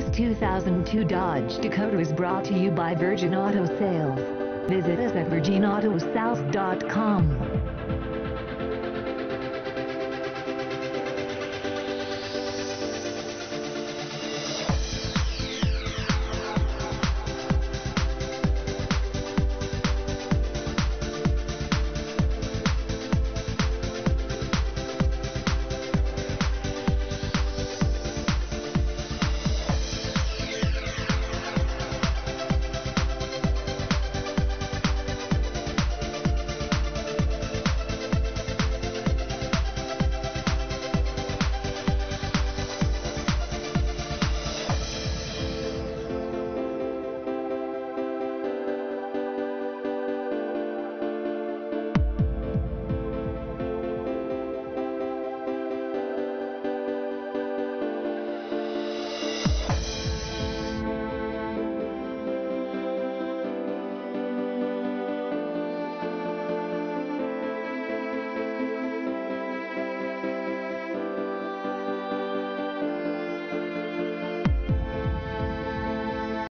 This 2002 Dodge Dakota is brought to you by Virgin Auto Sales. Visit us at virginautosales.com.